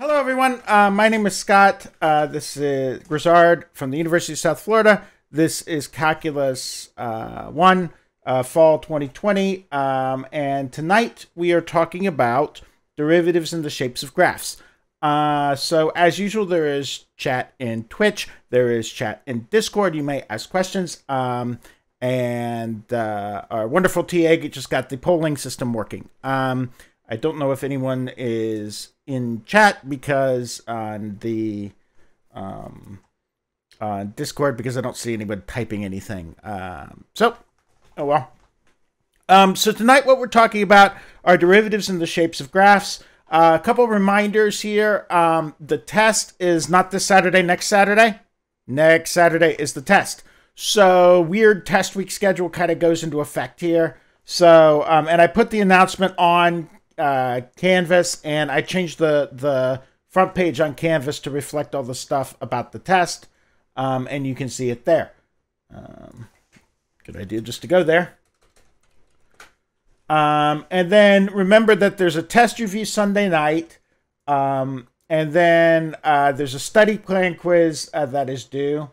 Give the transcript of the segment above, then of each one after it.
Hello, everyone. Uh, my name is Scott. Uh, this is Grizzard from the University of South Florida. This is Calculus uh, 1, uh, Fall 2020. Um, and tonight we are talking about derivatives and the shapes of graphs. Uh, so, as usual, there is chat in Twitch, there is chat in Discord. You may ask questions. Um, and uh, our wonderful TA just got the polling system working. Um, I don't know if anyone is in chat because on the um, on Discord because I don't see anyone typing anything. Um, so, oh well. Um, so tonight, what we're talking about are derivatives in the shapes of graphs. Uh, a couple reminders here. Um, the test is not this Saturday. Next Saturday. Next Saturday is the test. So weird test week schedule kind of goes into effect here. So um, and I put the announcement on uh, Canvas and I changed the the front page on Canvas to reflect all the stuff about the test, um, and you can see it there. Um, good idea just to go there. Um, and then remember that there's a test review Sunday night. Um, and then uh, there's a study plan quiz uh, that is due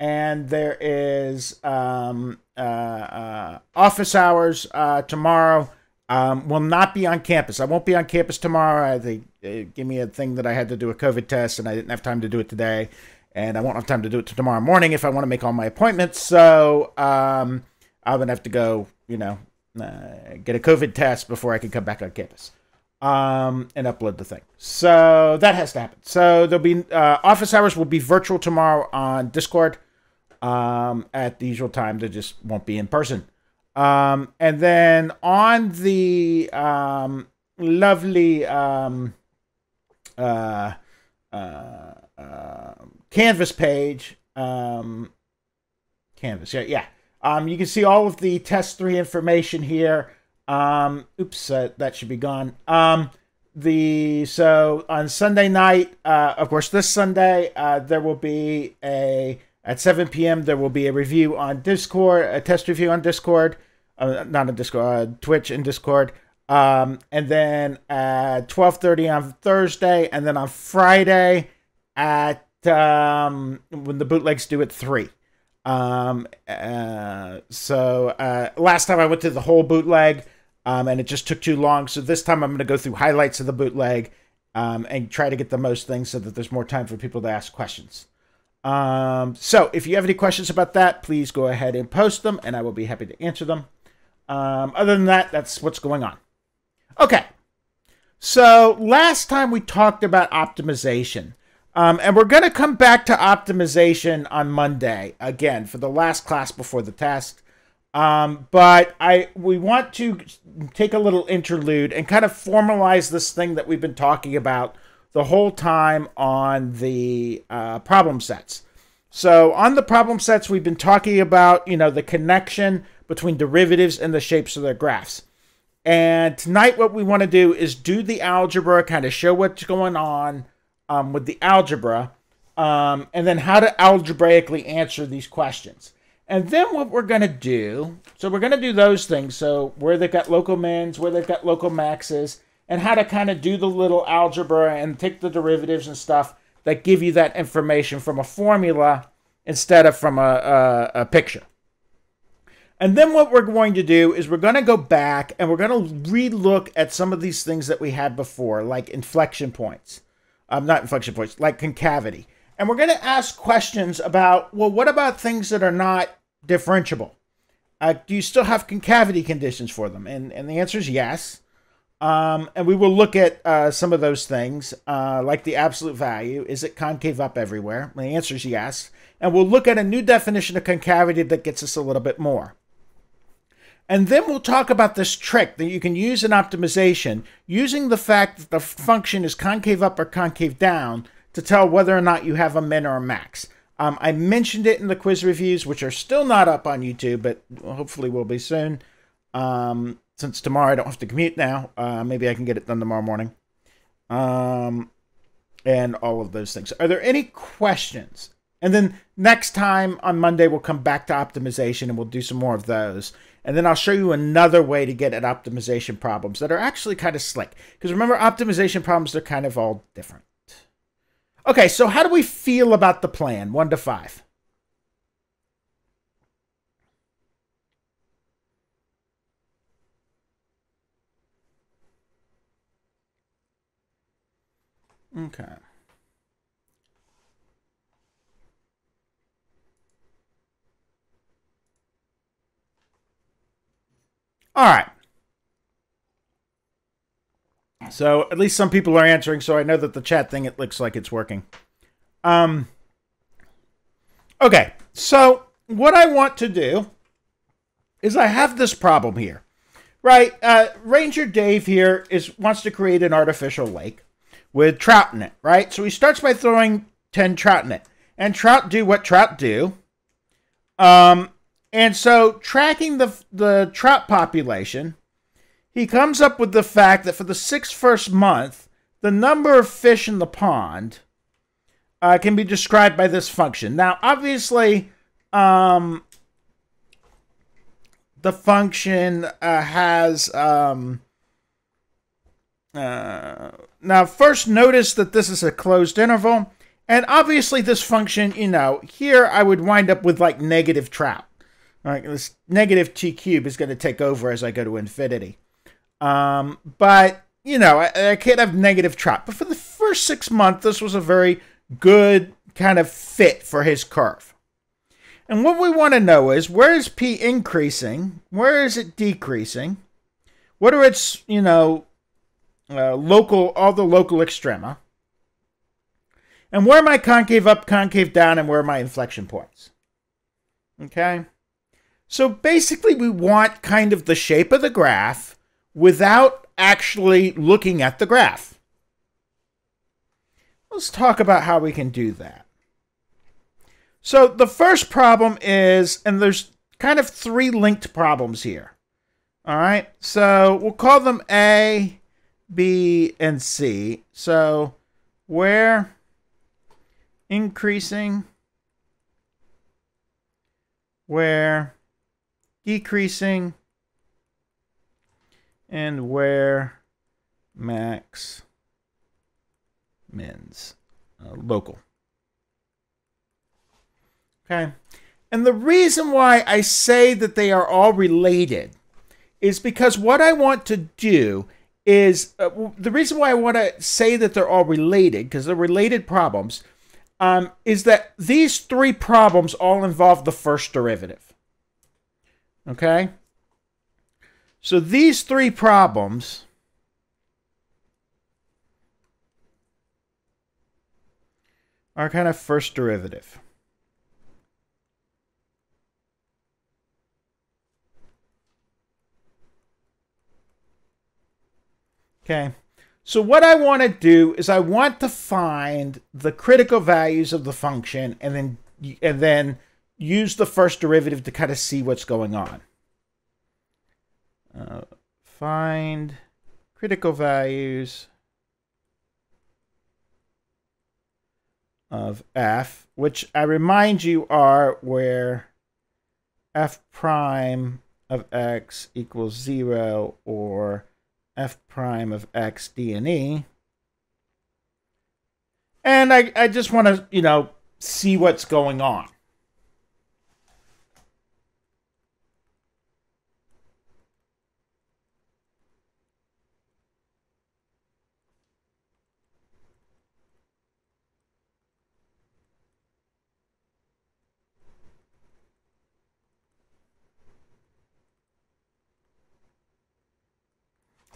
and there is um, uh, uh, office hours uh, tomorrow. Um, will not be on campus. I won't be on campus tomorrow. They, give me a thing that I had to do a COVID test, and I didn't have time to do it today, and I won't have time to do it tomorrow morning if I want to make all my appointments. So um, I'm gonna have to go, you know, uh, get a COVID test before I can come back on campus um, and upload the thing. So that has to happen. So there'll be uh, office hours will be virtual tomorrow on Discord um, at the usual time. They just won't be in person. Um, and then on the um, lovely um, uh, uh, uh, Canvas page, um, Canvas, yeah, yeah. Um, you can see all of the test three information here. Um, oops, uh, that should be gone. Um, the so on Sunday night, uh, of course, this Sunday, uh, there will be a at 7 p.m., there will be a review on Discord, a test review on Discord, uh, not on Discord, uh, Twitch and Discord. Um, and then at 12:30 on Thursday, and then on Friday at um, when the bootlegs do at three. Um, uh, so uh, last time I went to the whole bootleg, um, and it just took too long. So this time I'm going to go through highlights of the bootleg um, and try to get the most things so that there's more time for people to ask questions. Um, so if you have any questions about that, please go ahead and post them, and I will be happy to answer them. Um, other than that, that's what's going on. Okay. So last time we talked about optimization. Um, and we're going to come back to optimization on Monday again for the last class before the test. Um, but I we want to take a little interlude and kind of formalize this thing that we've been talking about the whole time on the uh, problem sets. So on the problem sets, we've been talking about, you know, the connection between derivatives and the shapes of their graphs. And tonight, what we want to do is do the algebra, kind of show what's going on um, with the algebra, um, and then how to algebraically answer these questions. And then what we're going to do, so we're going to do those things. So where they've got local mins, where they've got local maxes, and how to kind of do the little algebra and take the derivatives and stuff that give you that information from a formula instead of from a, a, a picture. And then what we're going to do is we're going to go back and we're going to relook at some of these things that we had before, like inflection points. Um, not inflection points, like concavity. And we're going to ask questions about, well, what about things that are not differentiable? Uh, do you still have concavity conditions for them? And, and the answer is yes. Um, and we will look at uh, some of those things, uh, like the absolute value. Is it concave up everywhere? the answer is yes. And we'll look at a new definition of concavity that gets us a little bit more. And then we'll talk about this trick that you can use in optimization using the fact that the function is concave up or concave down to tell whether or not you have a min or a max. Um, I mentioned it in the quiz reviews, which are still not up on YouTube, but hopefully will be soon. Um, since tomorrow I don't have to commute now, uh, maybe I can get it done tomorrow morning. Um, and all of those things. Are there any questions? And then next time on Monday, we'll come back to optimization and we'll do some more of those. And then I'll show you another way to get at optimization problems that are actually kind of slick. Because remember, optimization problems, they're kind of all different. Okay, so how do we feel about the plan? One to five. Okay. All right. So at least some people are answering, so I know that the chat thing it looks like it's working. Um Okay, so what I want to do is I have this problem here. Right? Uh Ranger Dave here is wants to create an artificial lake with trout in it, right? So he starts by throwing 10 trout in it. And trout do what trout do. Um and so tracking the the trout population he comes up with the fact that for the six first month, the number of fish in the pond uh, can be described by this function. Now, obviously, um, the function uh, has. Um, uh, now, first notice that this is a closed interval. And obviously, this function, you know, here I would wind up with like negative trout. Right, this negative t cube is going to take over as I go to infinity. Um, but you know, I, I can't have negative trout. But for the first six months, this was a very good kind of fit for his curve. And what we want to know is where is P increasing? Where is it decreasing? What are its, you know, uh, local, all the local extrema? And where are my concave up, concave down, and where are my inflection points? Okay. So basically, we want kind of the shape of the graph without actually looking at the graph. Let's talk about how we can do that. So the first problem is, and there's kind of three linked problems here. All right, so we'll call them A, B, and C. So where increasing, where decreasing, and where max mins uh, local. Okay. And the reason why I say that they are all related is because what I want to do is uh, the reason why I want to say that they're all related, because they're related problems, um, is that these three problems all involve the first derivative. Okay? So these three problems are kind of first derivative. Okay. So what I want to do is I want to find the critical values of the function and then and then use the first derivative to kind of see what's going on. Uh, find critical values of f, which I remind you are where f prime of x equals 0 or f prime of x d and e. And I, I just want to, you know, see what's going on.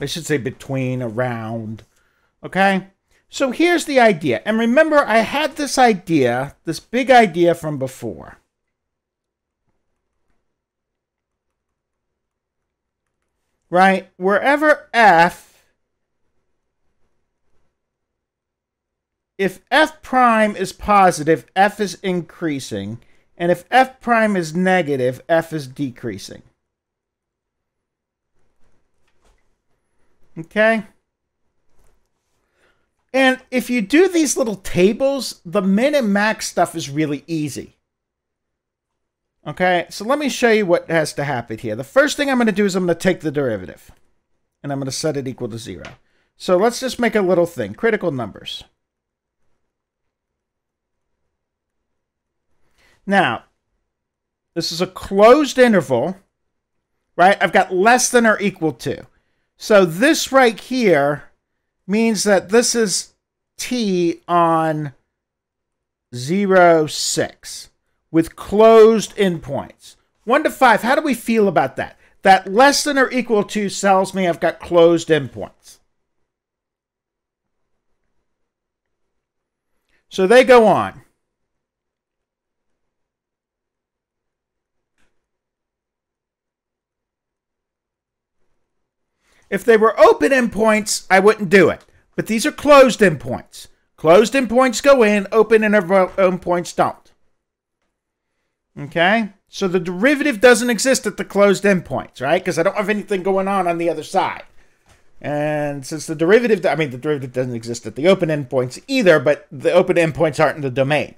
I should say between, around. Okay? So here's the idea. And remember, I had this idea, this big idea from before. Right? Wherever f, if f prime is positive, f is increasing. And if f prime is negative, f is decreasing. Okay? And if you do these little tables, the min and max stuff is really easy. Okay, so let me show you what has to happen here. The first thing I'm going to do is I'm going to take the derivative. And I'm going to set it equal to 0. So let's just make a little thing. Critical numbers. Now, this is a closed interval, right? I've got less than or equal to. So this right here means that this is t on 0, 6 with closed endpoints. 1 to 5, how do we feel about that? That less than or equal to tells me I've got closed endpoints. So they go on. If they were open endpoints, I wouldn't do it. But these are closed endpoints. Closed endpoints go in, open endpoints don't. Okay? So the derivative doesn't exist at the closed endpoints, right? Because I don't have anything going on on the other side. And since the derivative, I mean, the derivative doesn't exist at the open endpoints either, but the open endpoints aren't in the domain.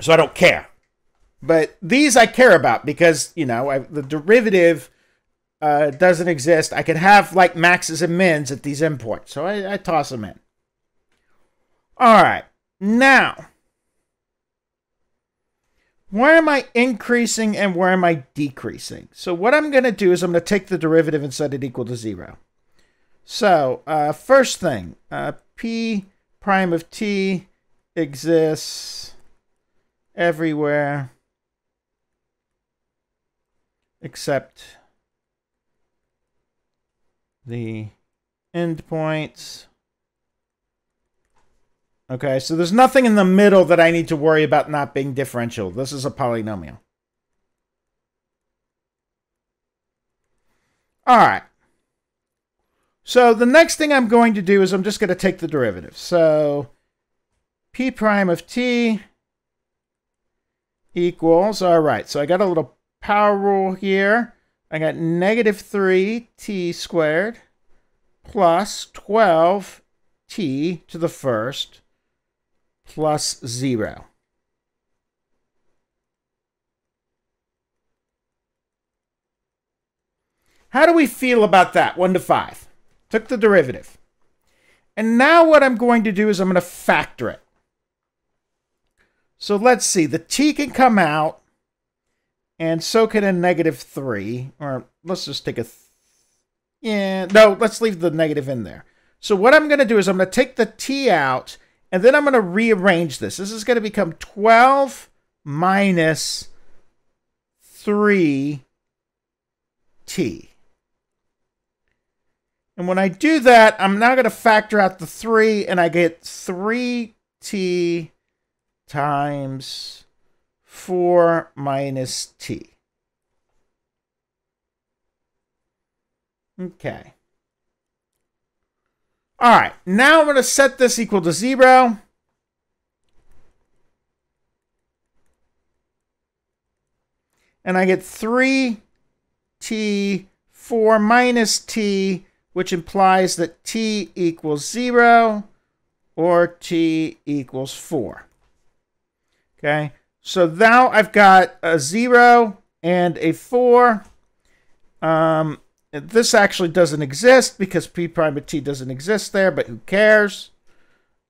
So I don't care. But these I care about because, you know, I, the derivative uh, doesn't exist. I could have like maxes and mins at these endpoints. So I, I toss them in. All right. Now, where am I increasing and where am I decreasing? So what I'm going to do is I'm going to take the derivative and set it equal to 0. So uh, first thing, uh, p prime of t exists everywhere except the endpoints. Okay, so there's nothing in the middle that I need to worry about not being differential. This is a polynomial. All right. So the next thing I'm going to do is I'm just going to take the derivative. So p prime of t equals, all right, so I got a little power rule here. I got negative 3t squared plus 12t to the first plus 0. How do we feel about that? 1 to 5. Took the derivative. And now what I'm going to do is I'm going to factor it. So let's see. The t can come out, and so can a negative 3. Or let's just take a... yeah, no, let's leave the negative in there. So what I'm going to do is I'm going to take the t out, and then I'm going to rearrange this. This is going to become 12 minus 3t. And when I do that, I'm now going to factor out the 3, and I get 3t times 4 minus t. Okay. All right, now I'm going to set this equal to 0. And I get 3t 4 minus t which implies that t equals 0 or t equals 4. Okay, so now I've got a 0 and a 4. Um, this actually doesn't exist because p prime of t doesn't exist there, but who cares?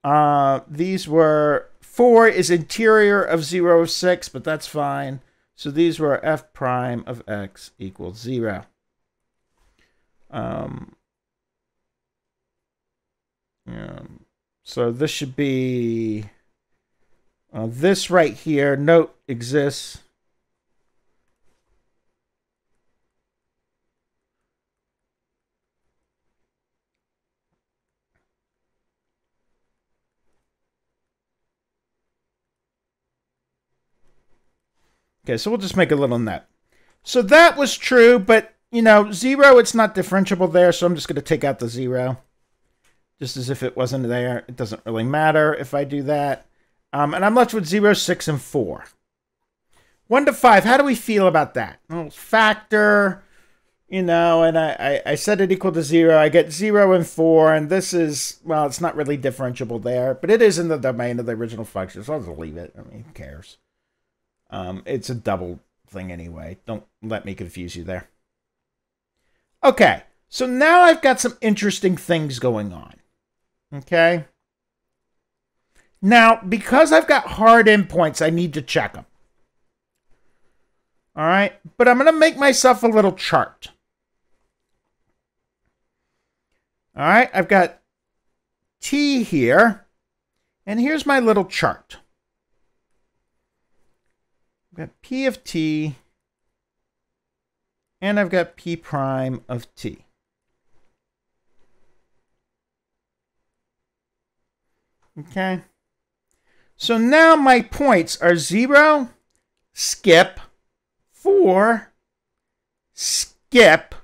Uh, these were 4 is interior of 0 of 6, but that's fine. So these were f prime of x equals 0. Um, um, so this should be uh, this right here. Note exists. Okay, so we'll just make a little net. So that was true, but, you know, zero, it's not differentiable there, so I'm just going to take out the zero just as if it wasn't there. It doesn't really matter if I do that. Um, and I'm left with 0, 6, and 4. 1 to 5, how do we feel about that? Well, factor, you know, and I, I, I set it equal to 0. I get 0 and 4, and this is, well, it's not really differentiable there, but it is in the domain of the original function, so I'll just leave it. I mean, who cares? Um, it's a double thing anyway. Don't let me confuse you there. Okay, so now I've got some interesting things going on. Okay. Now, because I've got hard endpoints, I need to check them. All right, but I'm going to make myself a little chart. All right, I've got T here, and here's my little chart. I've got P of T, and I've got P prime of T. Okay. So now my points are 0, skip, 4, skip,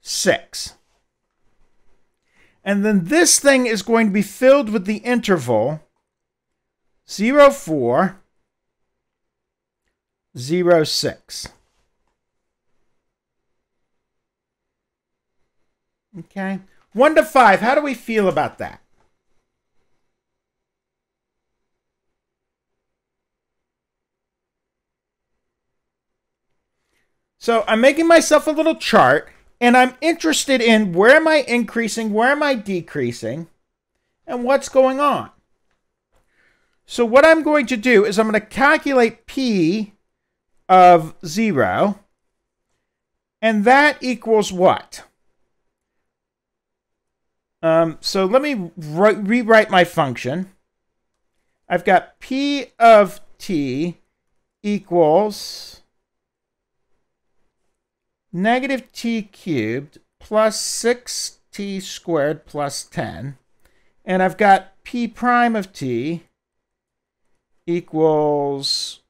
6. And then this thing is going to be filled with the interval 0, 4, 0, 6. Okay. 1 to 5, how do we feel about that? So I'm making myself a little chart and I'm interested in where am I increasing, where am I decreasing, and what's going on. So what I'm going to do is I'm going to calculate P of 0, and that equals what? Um, so let me rewrite my function. I've got P of t equals negative t cubed plus 6t squared plus 10. And I've got p prime of t equals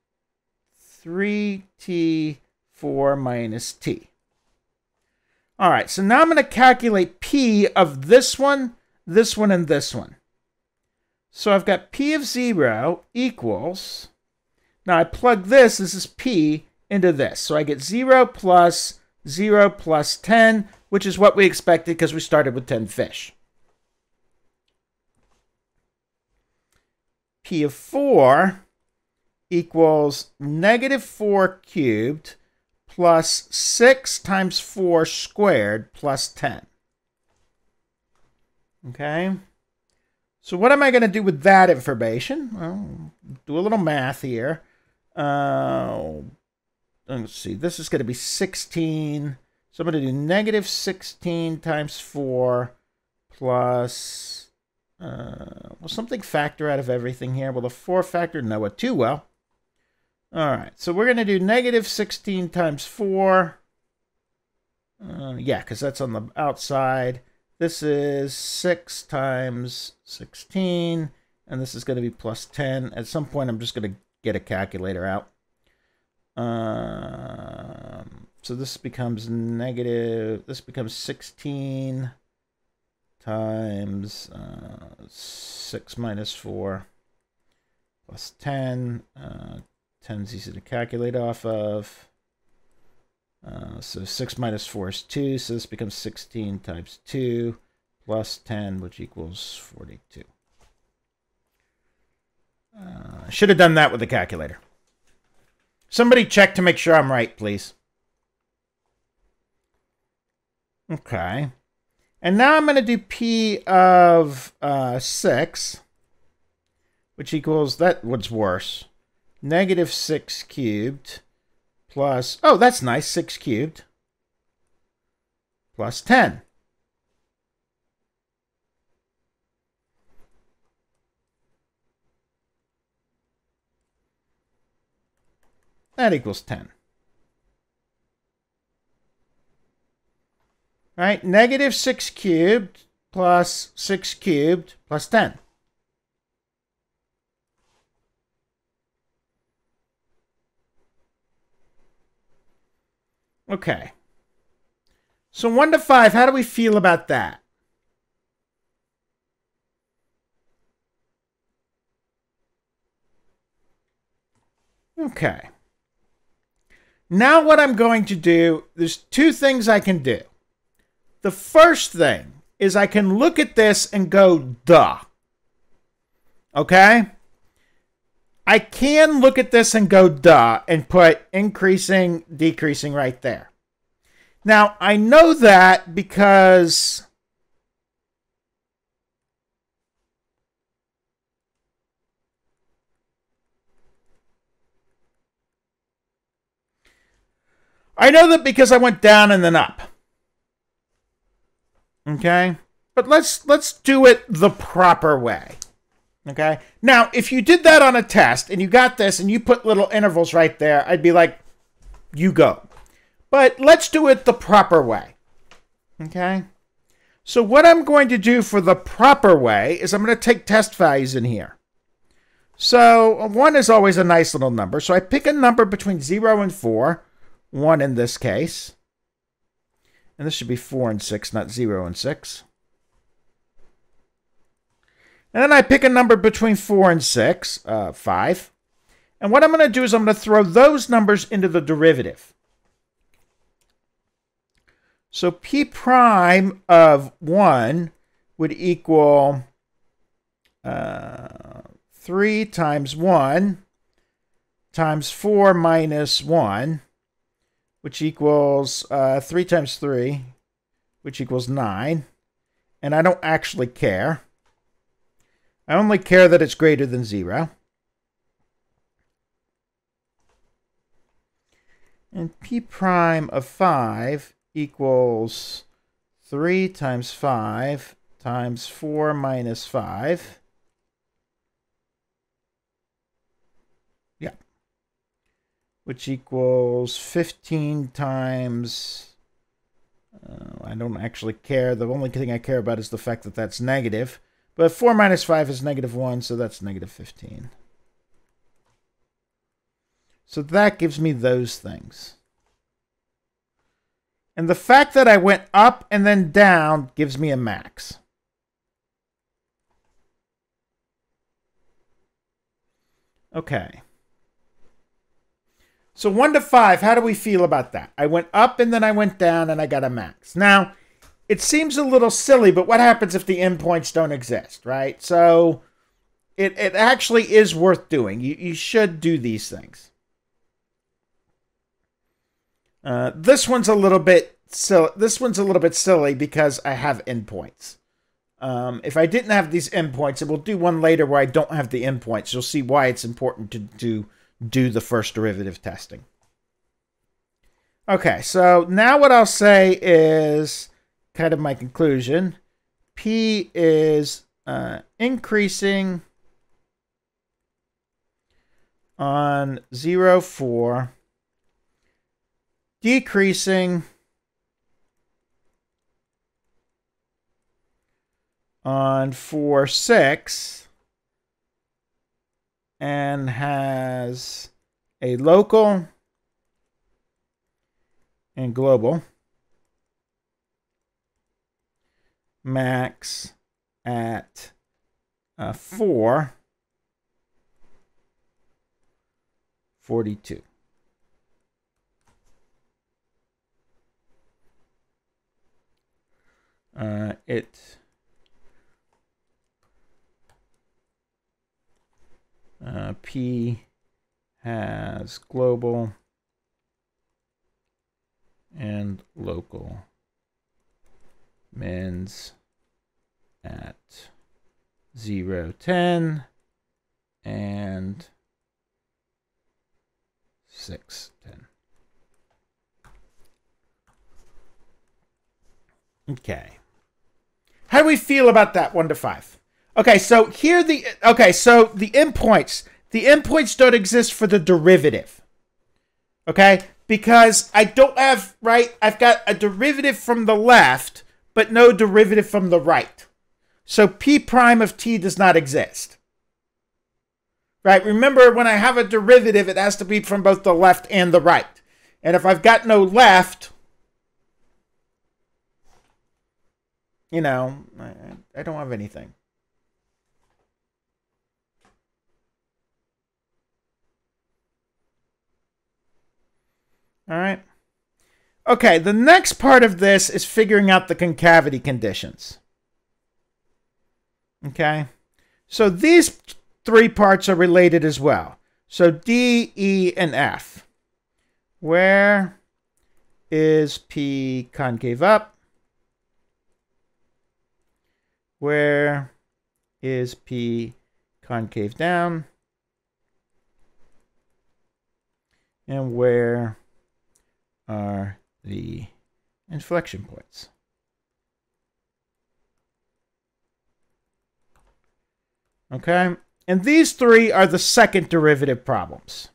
3t4 minus t. All right, so now I'm going to calculate p of this one, this one, and this one. So I've got p of 0 equals, now I plug this, this is p, into this. So I get 0 plus 0 plus 10, which is what we expected because we started with 10 fish. P of 4 equals negative 4 cubed plus 6 times 4 squared plus 10. Okay? So what am I going to do with that information? Well, do a little math here. Uh, let's see, this is going to be 16. So I'm going to do negative 16 times 4 plus, uh, will something factor out of everything here? Will the 4 factor? No, a 2 well. All right, so we're going to do negative 16 times 4. Uh, yeah, because that's on the outside. This is 6 times 16, and this is going to be plus 10. At some point, I'm just going to get a calculator out. Um, so this becomes negative, this becomes 16 times uh, 6 minus 4 plus 10. Uh, 10 is easy to calculate off of. Uh, so 6 minus 4 is 2, so this becomes 16 times 2 plus 10, which equals 42. I uh, should have done that with the calculator. Somebody check to make sure I'm right, please. Okay. And now I'm going to do P of uh, 6, which equals, that what's worse, negative 6 cubed plus, oh, that's nice, 6 cubed, plus 10. That equals 10. Right? Negative 6 cubed plus 6 cubed plus 10. Okay. So 1 to 5, how do we feel about that? Okay. Now what I'm going to do, there's two things I can do. The first thing is I can look at this and go, duh. Okay? I can look at this and go, duh, and put increasing, decreasing right there. Now, I know that because I know that because I went down and then up. Okay? But let's let's do it the proper way. Okay? Now, if you did that on a test and you got this and you put little intervals right there, I'd be like, you go. But let's do it the proper way. Okay? So what I'm going to do for the proper way is I'm going to take test values in here. So 1 is always a nice little number. So I pick a number between 0 and 4. 1 in this case. And this should be 4 and 6, not 0 and 6. And then I pick a number between 4 and 6, uh, 5. And what I'm going to do is I'm going to throw those numbers into the derivative. So p prime of 1 would equal uh, 3 times 1 times 4 minus 1, which equals uh, 3 times 3, which equals 9. And I don't actually care. I only care that it's greater than 0. And p prime of 5 equals 3 times 5 times 4 minus 5. Yeah. Which equals 15 times... Uh, I don't actually care. The only thing I care about is the fact that that's negative. But 4 minus 5 is negative 1, so that's negative 15. So that gives me those things. And the fact that I went up and then down gives me a max. Okay. So 1 to 5, how do we feel about that? I went up and then I went down and I got a max. Now, it seems a little silly, but what happens if the endpoints don't exist, right? So it, it actually is worth doing. You, you should do these things. Uh, this one's a little bit silly. This one's a little bit silly because I have endpoints. Um, if I didn't have these endpoints, and we'll do one later where I don't have the endpoints, you'll see why it's important to, to do the first derivative testing. Okay, so now what I'll say is kind of my conclusion. P is uh, increasing on 0, 4 decreasing on 4 6 and has a local and global max at uh, 4 42 uh, it uh, P has global and local mins at 0, 10 and 6, 10. Okay. How do we feel about that one to five? Okay, so here the okay, so the endpoints. The endpoints don't exist for the derivative. Okay? Because I don't have right, I've got a derivative from the left, but no derivative from the right. So p prime of t does not exist. Right? Remember when I have a derivative, it has to be from both the left and the right. And if I've got no left, you know, I, I don't have anything. All right. Okay, the next part of this is figuring out the concavity conditions. Okay. So these three parts are related as well. So D, E, and F. Where is P concave up? Where is P concave down? And where are the inflection points. Okay? And these three are the second derivative problems.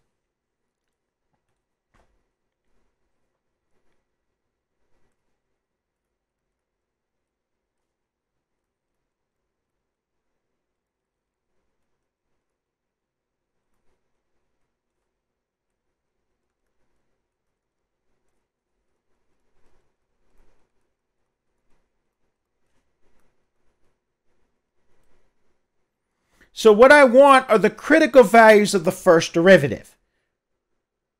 So what I want are the critical values of the first derivative.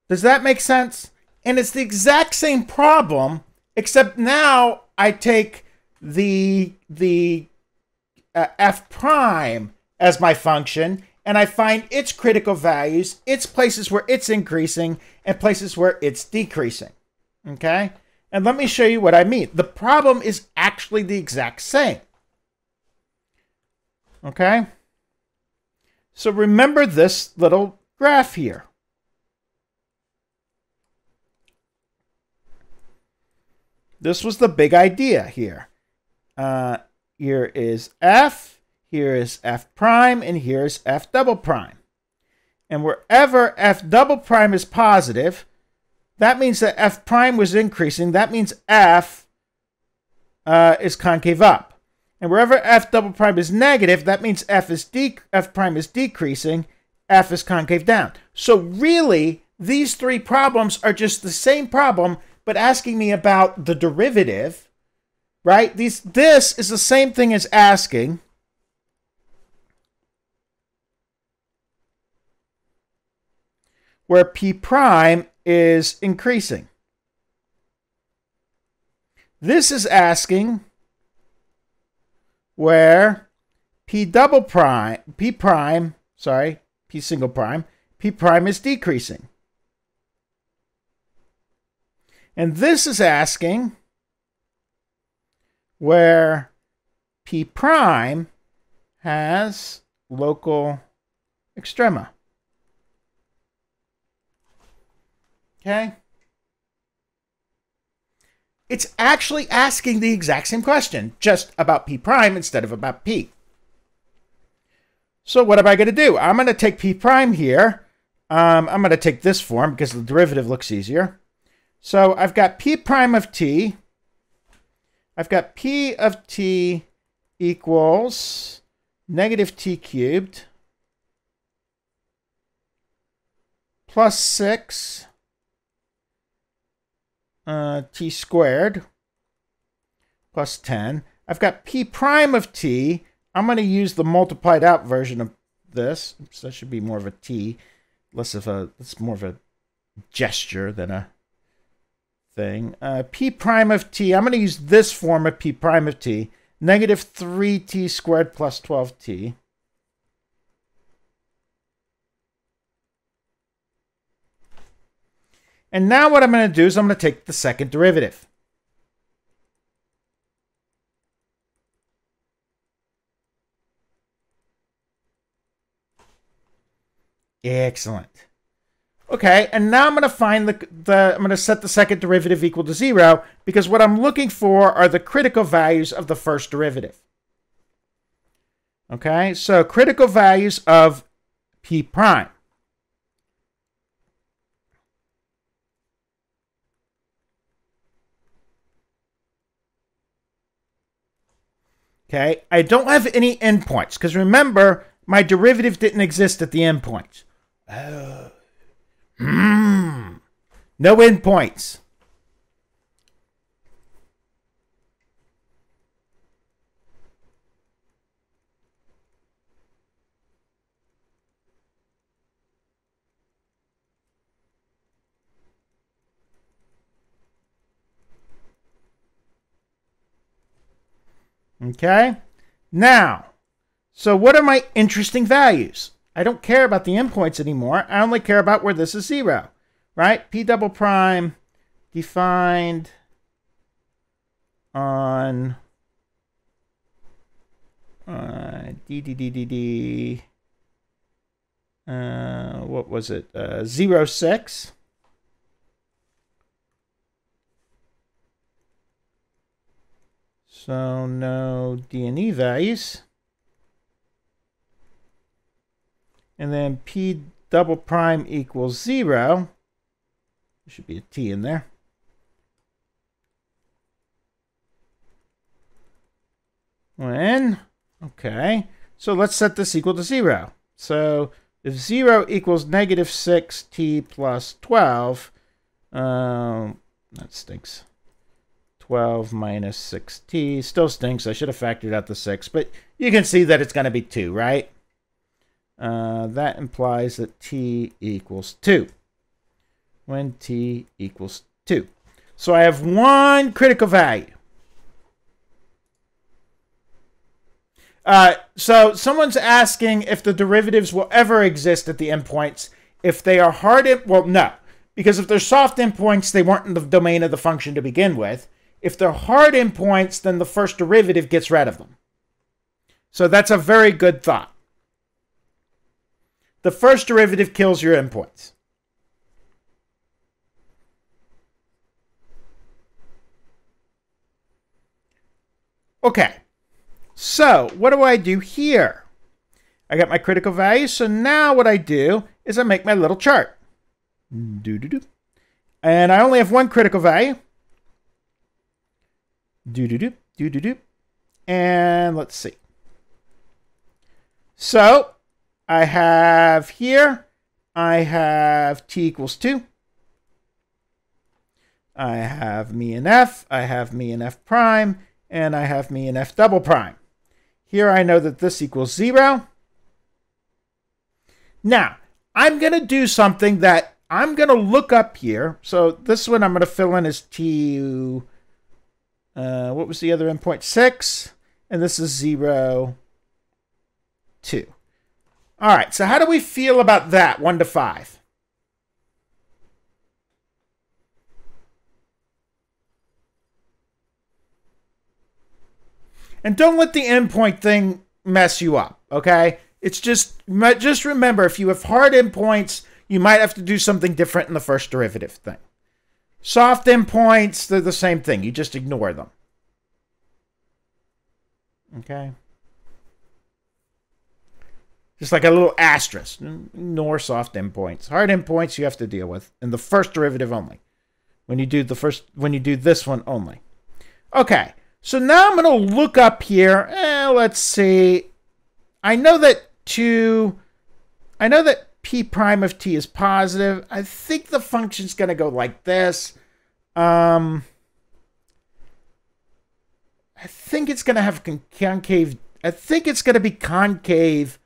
Does that make sense? And it's the exact same problem, except now I take the the uh, f prime as my function, and I find its critical values, its places where it's increasing, and places where it's decreasing. Okay? And let me show you what I mean. The problem is actually the exact same. Okay? So remember this little graph here. This was the big idea here. Uh, here is f, here is f prime, and here's f double prime. And wherever f double prime is positive, that means that f prime was increasing. That means f uh, is concave up. And wherever f double prime is negative, that means f is de- f prime is decreasing, f is concave down. So really, these three problems are just the same problem, but asking me about the derivative, right? These this is the same thing as asking where p prime is increasing. This is asking where p double prime, p prime, sorry, p single prime, p prime is decreasing. And this is asking where p prime has local extrema. Okay? It's actually asking the exact same question, just about p prime instead of about p. So what am I going to do? I'm going to take p prime here. Um, I'm going to take this form because the derivative looks easier. So I've got p prime of t. I've got p of t equals negative t cubed plus 6 uh, t squared plus 10. I've got p prime of t. I'm going to use the multiplied out version of this. So that should be more of a t, less of a, it's more of a gesture than a thing. Uh, p prime of t, I'm going to use this form of p prime of t, negative 3t squared plus 12t. And now what I'm going to do is I'm going to take the second derivative. Excellent. Okay, and now I'm going to find the, the, I'm going to set the second derivative equal to zero because what I'm looking for are the critical values of the first derivative. Okay, so critical values of p prime. Okay, I don't have any endpoints because remember, my derivative didn't exist at the endpoints. Oh. Mm. No endpoints. Okay? Now, so what are my interesting values? I don't care about the endpoints anymore. I only care about where this is zero, right? P double prime defined on uh, D, D, D, D, D, uh, what was it? Uh, zero, six. So no D and E values. And then P double prime equals zero. There should be a T in there. When, okay, so let's set this equal to zero. So if 0 equals negative 6t plus 12, um, that stinks. 12 minus 6t still stinks. I should have factored out the 6, but you can see that it's going to be 2, right? Uh, that implies that t equals 2 when t equals 2. So I have one critical value. Uh, so someone's asking if the derivatives will ever exist at the endpoints. If they are hard, well, no, because if they're soft endpoints, they weren't in the domain of the function to begin with. If they're hard endpoints, then the first derivative gets rid of them. So that's a very good thought. The first derivative kills your endpoints. Okay. So what do I do here? I got my critical value. So now what I do is I make my little chart. Do do do. And I only have one critical value. Do do do do do do. And let's see. So I have here, I have t equals 2. I have me and f, I have me and f prime, and I have me and f double prime. Here I know that this equals 0. Now, I'm going to do something that I'm going to look up here. So this one I'm going to fill in as T, uh, what was the other endpoint? 6. And this is 0, 2. All right, so how do we feel about that, 1 to 5? And don't let the endpoint thing mess you up, okay? It's just just remember if you have hard endpoints, you might have to do something different in the first derivative thing. Soft endpoints, they're the same thing. You just ignore them. Okay? Just like a little asterisk. Ignore soft endpoints. Hard endpoints you have to deal with in the first derivative only. When you do the first when you do this one only. Okay. So now I'm going to look up here. Eh, let's see. I know that 2, I know that p prime of t is positive. I think the function's going to go like this. Um, I think it's going to have concave. I think it's going to be concave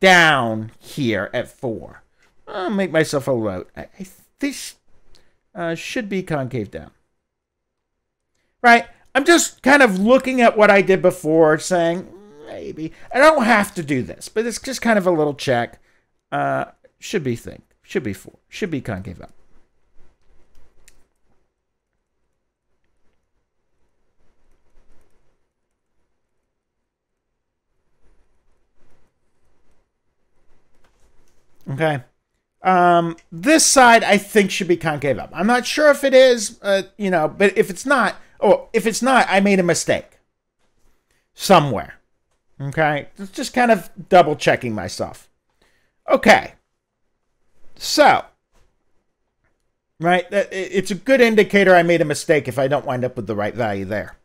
down here at 4. I'll make myself a note. I, I this uh, should be concave down. Right? I'm just kind of looking at what I did before, saying maybe. I don't have to do this, but it's just kind of a little check. Uh, should be thing. Should be four. Should be concave up. Okay. Um, this side I think should be concave up. I'm not sure if it is, uh, you know, but if it's not, Oh, if it's not, I made a mistake somewhere. Okay, just kind of double checking myself. Okay, so right, it's a good indicator I made a mistake if I don't wind up with the right value there.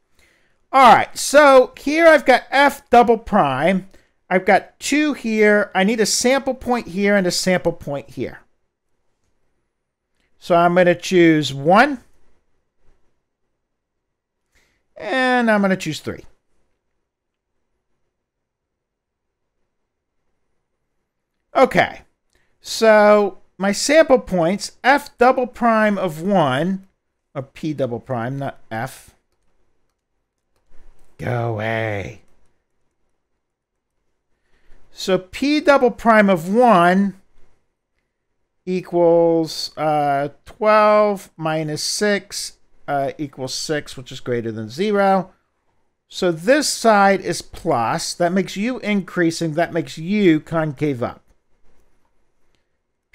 All right, so here I've got f double prime. I've got two here. I need a sample point here and a sample point here. So I'm going to choose one and I'm going to choose 3. Okay, so my sample points, f double prime of 1, or p double prime, not f. Go away. So p double prime of 1 equals uh, 12 minus 6 uh, equals 6, which is greater than 0. So this side is plus. That makes u increasing. That makes u concave up.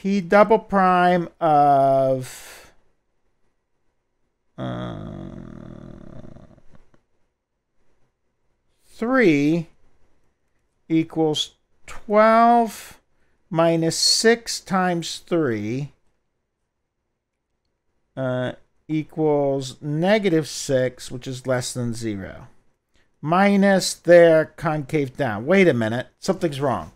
P double prime of... Uh, 3 equals 12 minus 6 times 3 uh, equals negative 6, which is less than 0, minus their concave down. Wait a minute. Something's wrong.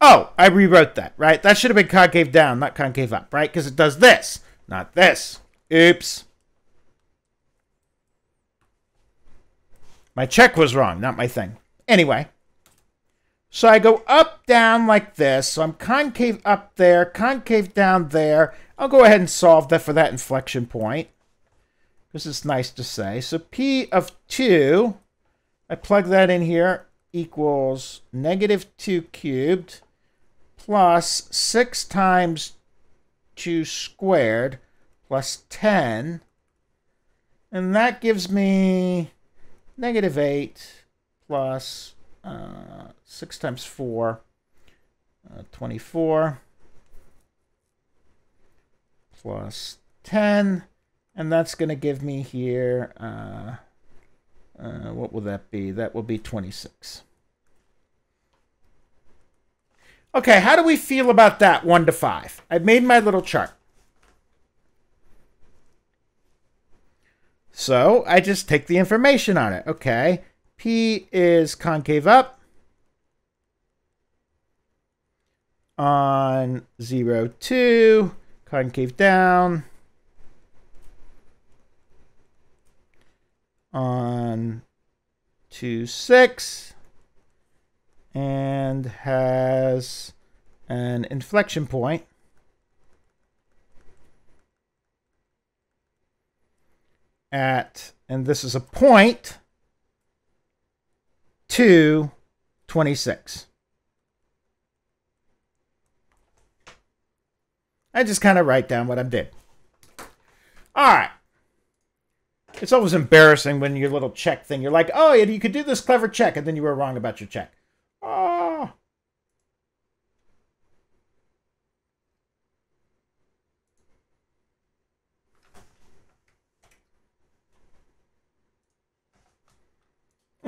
Oh, I rewrote that, right? That should have been concave down, not concave up, right? Because it does this, not this. Oops. My check was wrong, not my thing. Anyway, so I go up, down like this. So I'm concave up there, concave down there. I'll go ahead and solve that for that inflection point. This is nice to say. So P of 2, I plug that in here, equals negative 2 cubed plus 6 times 2 squared plus 10. And that gives me negative 8 plus, uh, 6 times 4, uh, 24 plus 10. And that's going to give me here, uh, uh, what will that be? That will be 26. Okay, how do we feel about that 1 to 5? I've made my little chart. So I just take the information on it. Okay, P is concave up on zero, two, concave down on 2, 6 and has an inflection point at, and this is a point, 2, 26. I just kind of write down what I did. All right. It's always embarrassing when your little check thing, you're like, oh, yeah, you could do this clever check, and then you were wrong about your check. Oh.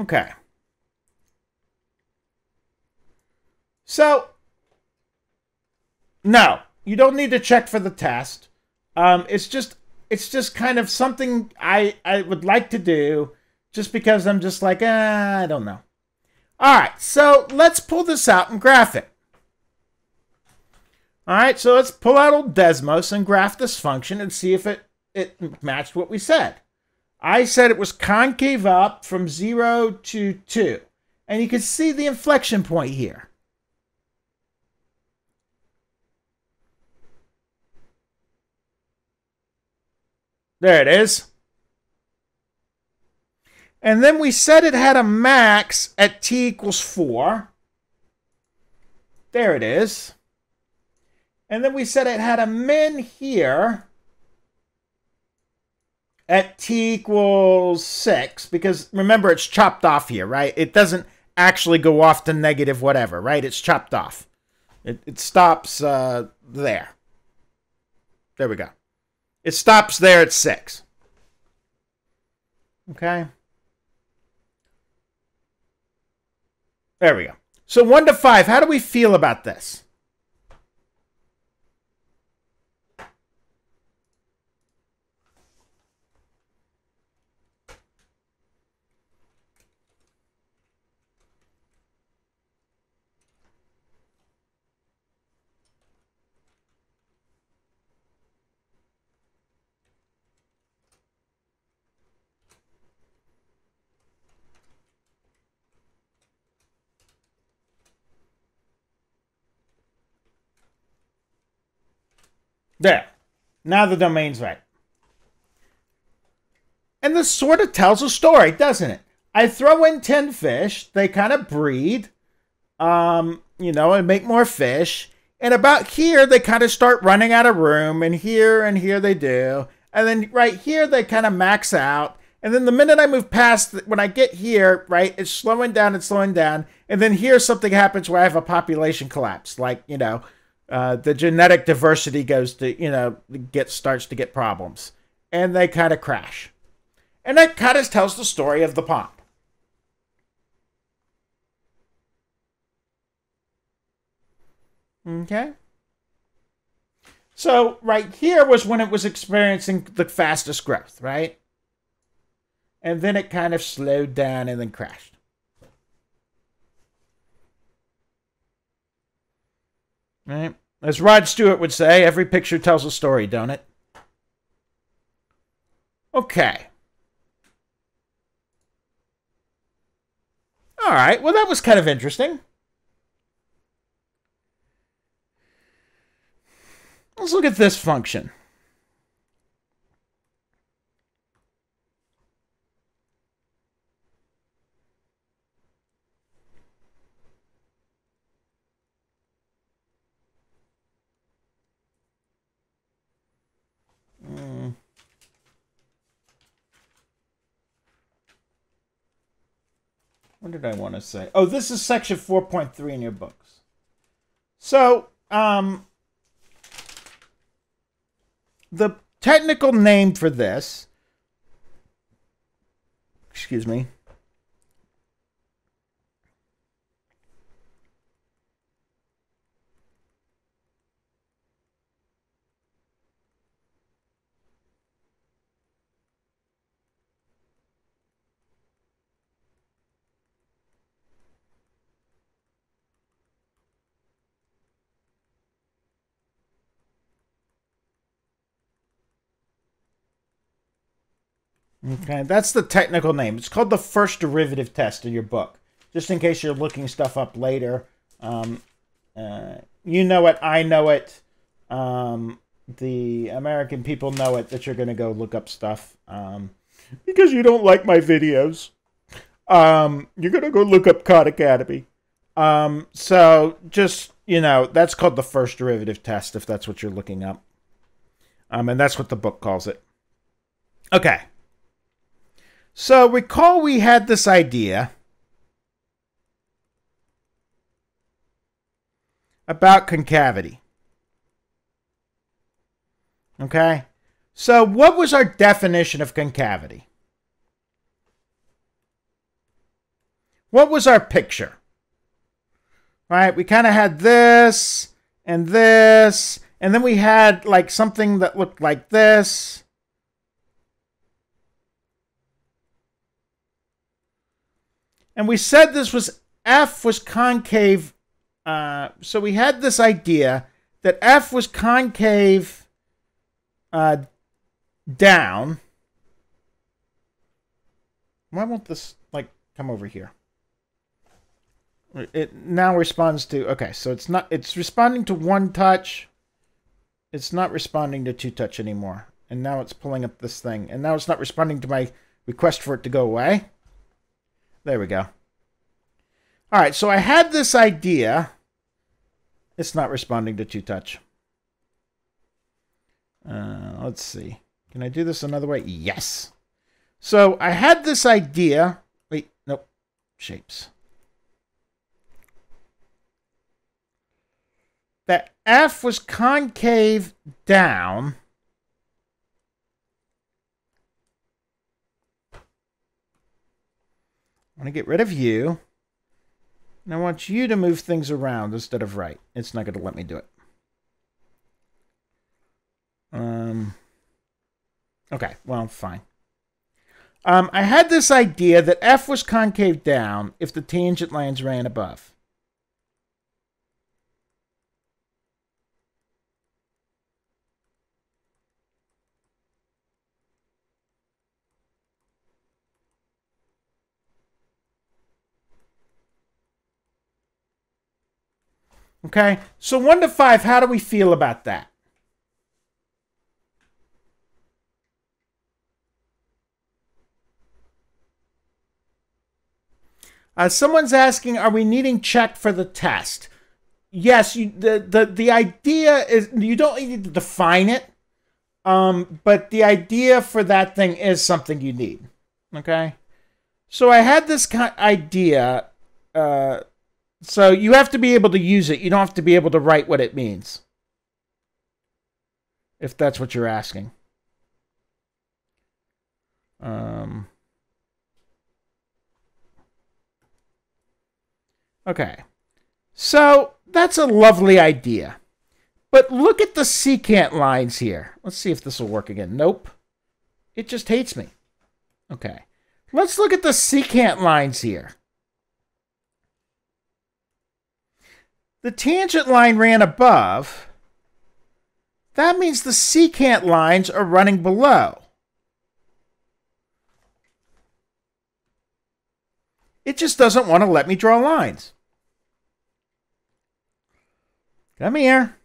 Okay. So, no, you don't need to check for the test. Um, it's just it's just kind of something I I would like to do, just because I'm just like eh, I don't know. All right, so let's pull this out and graph it. All right, so let's pull out old Desmos and graph this function and see if it it matched what we said. I said it was concave up from 0 to 2. And you can see the inflection point here. There it is. And then we said it had a max at t equals 4. There it is. And then we said it had a min here at t equals 6, because remember, it's chopped off here, right? It doesn't actually go off to negative whatever, right? It's chopped off. It, it stops uh, there. There we go. It stops there at 6. Okay. There we go. So 1 to 5, how do we feel about this? There. Now the domain's right. And this sort of tells a story, doesn't it? I throw in 10 fish, they kind of breed, um, you know, and make more fish. And about here, they kind of start running out of room, and here and here they do. And then right here, they kind of max out. And then the minute I move past, when I get here, right, it's slowing down and slowing down. And then here, something happens where I have a population collapse. Like, you know, uh, the genetic diversity goes to you know get starts to get problems and they kind of crash And that kind of tells the story of the pond. Okay. So right here was when it was experiencing the fastest growth, right? And then it kind of slowed down and then crashed. Right? As Rod Stewart would say, every picture tells a story, don't it? Okay. All right. Well, that was kind of interesting. Let's look at this function. Did I want to say? Oh, this is section 4.3 in your books. So, um, the technical name for this, excuse me, Okay, that's the technical name. It's called the first derivative test in your book, just in case you're looking stuff up later. Um, uh, you know it, I know it. Um, the American people know it that you're going to go look up stuff um, because you don't like my videos. Um, you're going to go look up Khan Academy. Um, so just, you know, that's called the first derivative test if that's what you're looking up. Um, and that's what the book calls it. Okay. So recall we had this idea about concavity. Okay? So what was our definition of concavity? What was our picture? Right? We kind of had this and this, and then we had like something that looked like this And we said this was F was concave. Uh, so we had this idea that F was concave uh, down. Why won't this like come over here? It now responds to okay, so it's not it's responding to one touch. It's not responding to two touch anymore. And now it's pulling up this thing. And now it's not responding to my request for it to go away. There we go. All right, so I had this idea. It's not responding to two touch. Uh, let's see. Can I do this another way? Yes. So I had this idea. Wait, nope. Shapes. That F was concave down. I want to get rid of you. And I want you to move things around instead of right. It's not going to let me do it. Um, okay, well, fine. Um, I had this idea that F was concave down if the tangent lines ran above. Okay, so one to five, how do we feel about that? Uh, someone's asking, are we needing check for the test? Yes, you, the, the, the idea is you don't need to define it, um, but the idea for that thing is something you need. Okay? So I had this idea uh, so you have to be able to use it. You don't have to be able to write what it means. If that's what you're asking. Um, okay. So that's a lovely idea. But look at the secant lines here. Let's see if this will work again. Nope. It just hates me. Okay. Let's look at the secant lines here. The tangent line ran above. That means the secant lines are running below. It just doesn't want to let me draw lines. Come here.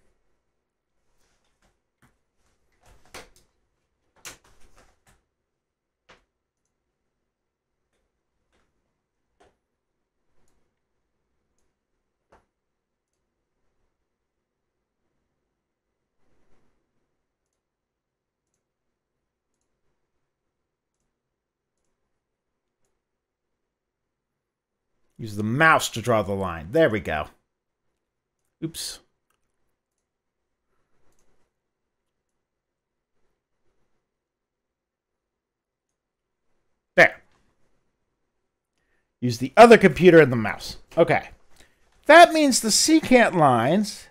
Use the mouse to draw the line. There we go. Oops. There. Use the other computer and the mouse. Okay. That means the secant lines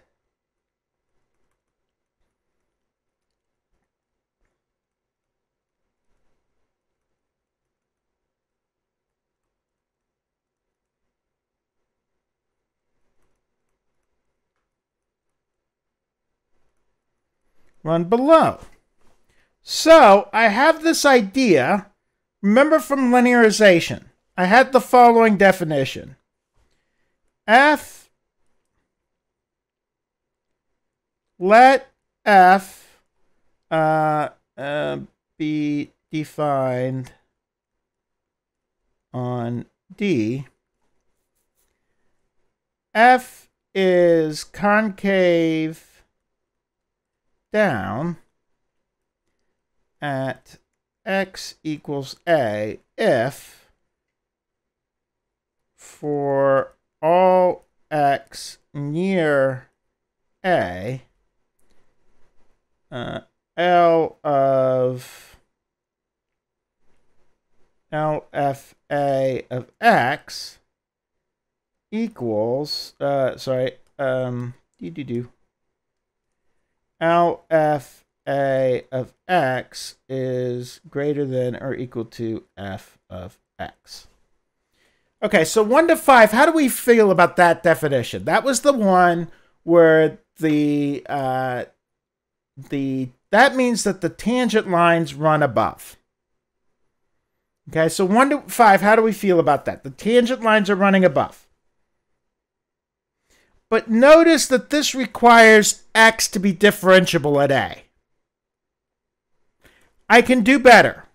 run below. So I have this idea. Remember from linearization, I had the following definition. F, let F uh, uh, be defined on D. F is concave down at x equals a if for all x near a uh, L of LFA of x equals uh sorry um do do do LFA of x is greater than or equal to f of x. Okay, so 1 to 5, how do we feel about that definition? That was the one where the uh, the that means that the tangent lines run above. Okay, so 1 to 5, how do we feel about that? The tangent lines are running above. But notice that this requires x to be differentiable at a. I can do better.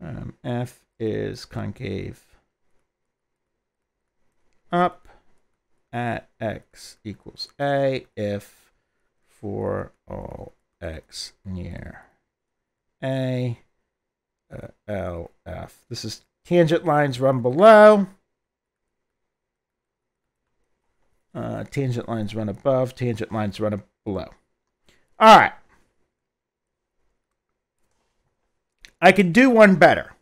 Um, f is concave up at x equals a if for all x near a uh, L F. This is tangent lines run below. Uh, tangent lines run above, tangent lines run below. All right. I can do one better.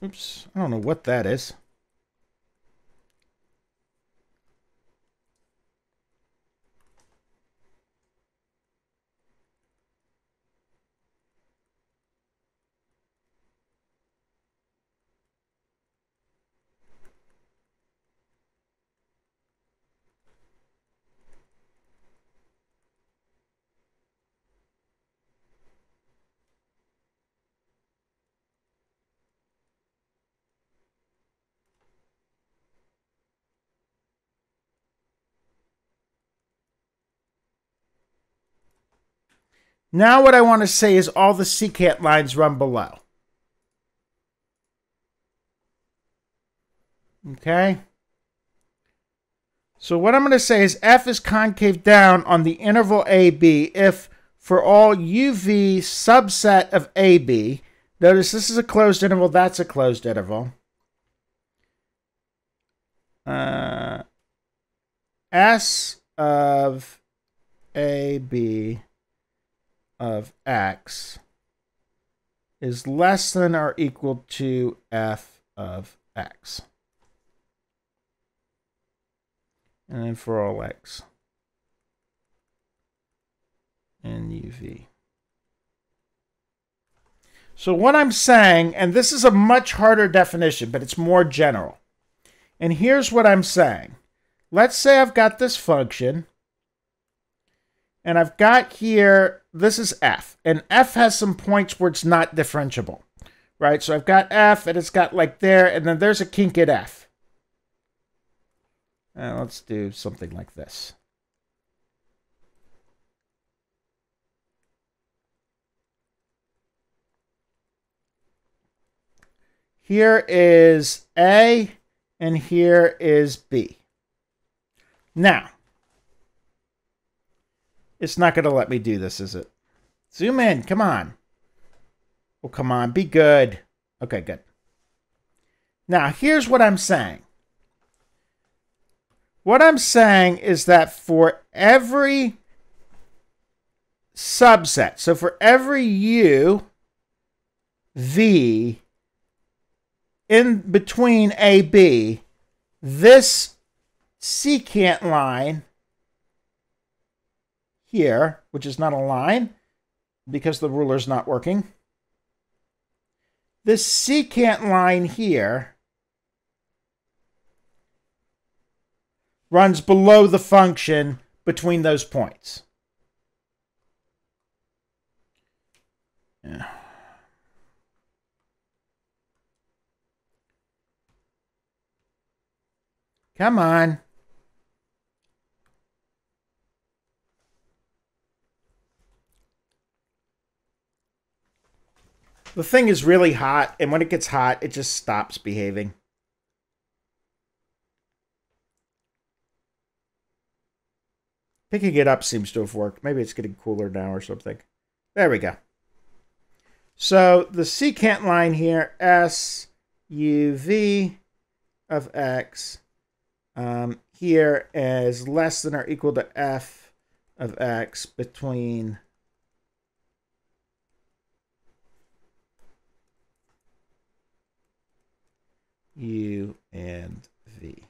Oops, I don't know what that is. Now what I want to say is all the secant lines run below. Okay? So what I'm going to say is f is concave down on the interval AB if for all uv subset of AB, notice this is a closed interval, that's a closed interval. Uh, S of ab of x is less than or equal to f of x. And then for all x and uv. So what I'm saying, and this is a much harder definition, but it's more general. And here's what I'm saying. Let's say I've got this function, and I've got here, this is f, and f has some points where it's not differentiable, right? So I've got f, and it's got like there, and then there's a kink at f. And let's do something like this. Here is A, and here is B. Now, it's not going to let me do this, is it? Zoom in. Come on. Oh, come on. Be good. Okay, good. Now, here's what I'm saying. What I'm saying is that for every subset, so for every U, V, in between AB, this secant line here, which is not a line because the ruler's not working, this secant line here runs below the function between those points. Yeah. Come on. The thing is really hot, and when it gets hot, it just stops behaving. Picking it up seems to have worked. Maybe it's getting cooler now or something. There we go. So the secant line here, S U V of x um, here as less than or equal to f of x between u and v.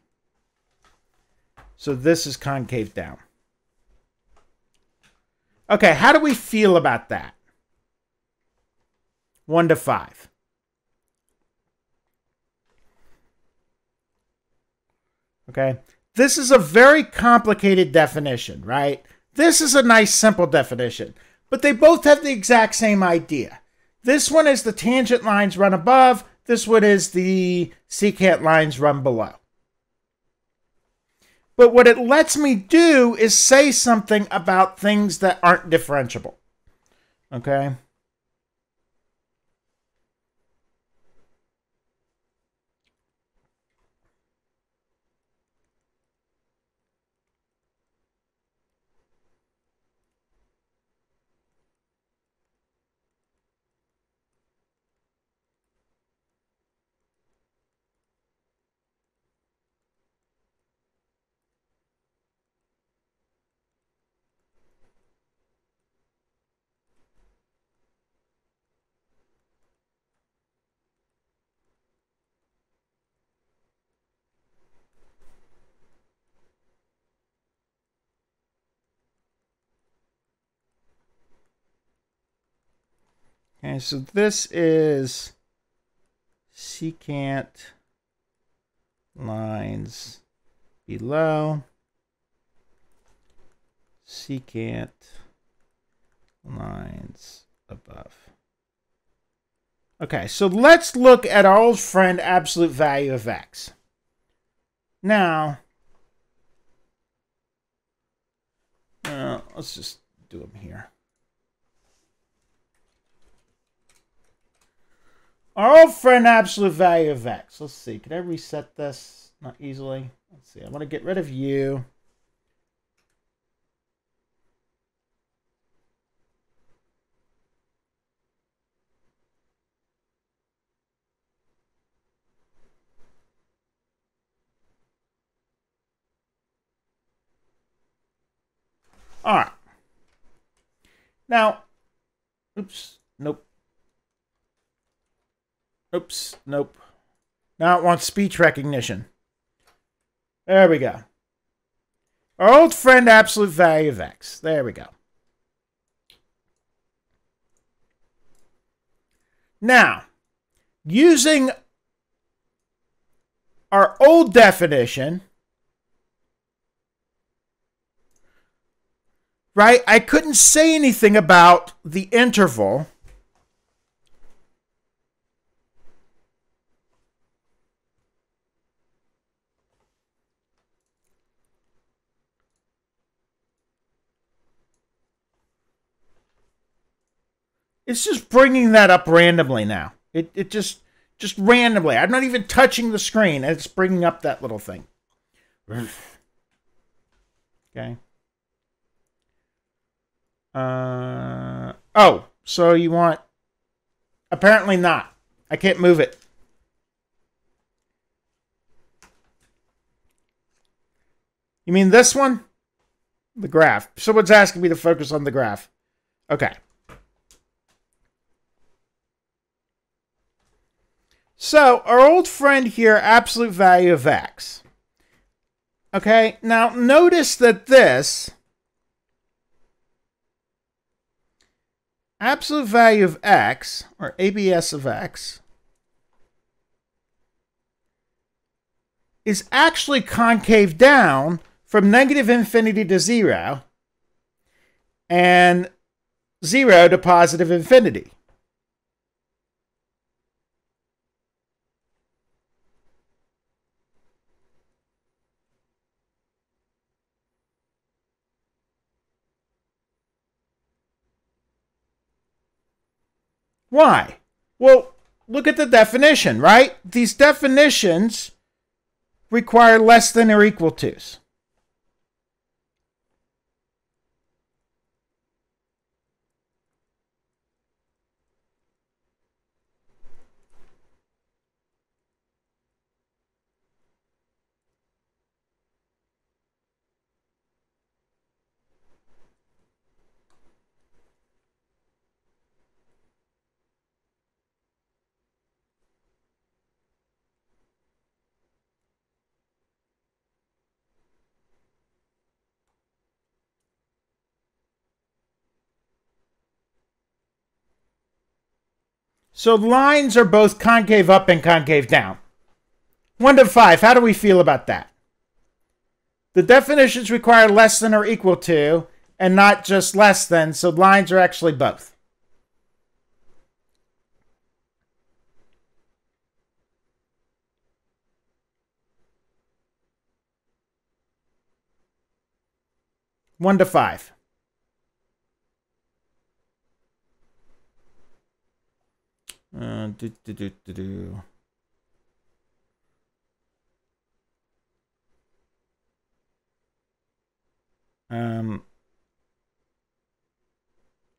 So this is concave down. Okay, how do we feel about that? One to five. Okay. This is a very complicated definition, right? This is a nice, simple definition, but they both have the exact same idea. This one is the tangent lines run above, this one is the secant lines run below. But what it lets me do is say something about things that aren't differentiable. Okay? Okay, so this is secant lines below, secant lines above. Okay, so let's look at our old friend absolute value of x. Now, uh, let's just do them here. Our old friend absolute value of x. Let's see. Can I reset this? Not easily. Let's see. I want to get rid of you. All right. Now, oops, nope. Oops, nope. Now it wants speech recognition. There we go. Our old friend absolute value of x. There we go. Now, using our old definition, right, I couldn't say anything about the interval It's just bringing that up randomly now. It, it just just randomly. I'm not even touching the screen. It's bringing up that little thing. Okay. Uh, oh, so you want... Apparently not. I can't move it. You mean this one? The graph. Someone's asking me to focus on the graph. Okay. So, our old friend here, absolute value of x. Okay, now notice that this absolute value of x, or ABS of x, is actually concave down from negative infinity to 0 and 0 to positive infinity. Why? Well, look at the definition, right? These definitions require less than or equal to's. So lines are both concave up and concave down. 1 to 5, how do we feel about that? The definitions require less than or equal to, and not just less than, so lines are actually both. One to five. Uh, do, do, do, do, do. Um,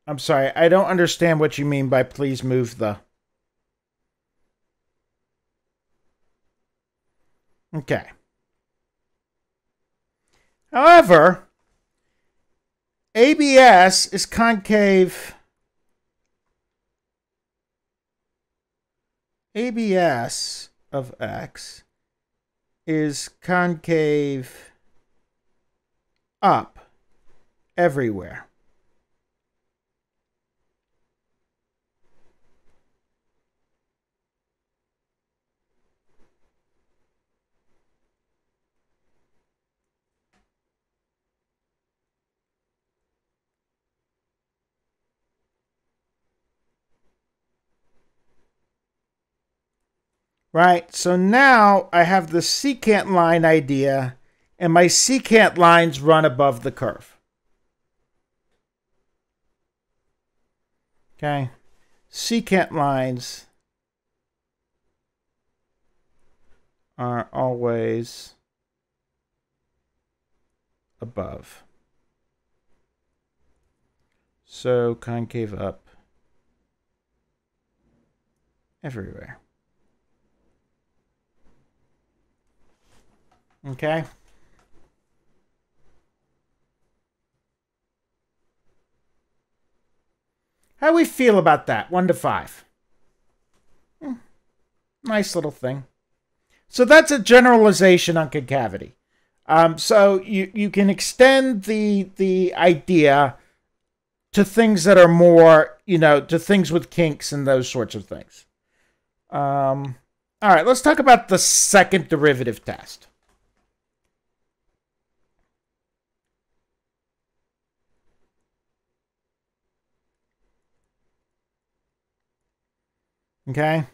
I'm sorry, I don't understand what you mean by please move the. Okay. However, ABS is concave ABS of x is concave up everywhere. Right? So now I have the secant line idea, and my secant lines run above the curve. Okay, secant lines are always above. So concave up everywhere. Okay. How we feel about that? One to five. Hmm. Nice little thing. So that's a generalization on concavity. Um, so you, you can extend the the idea to things that are more, you know, to things with kinks and those sorts of things. Um, all right, let's talk about the second derivative test. Okay?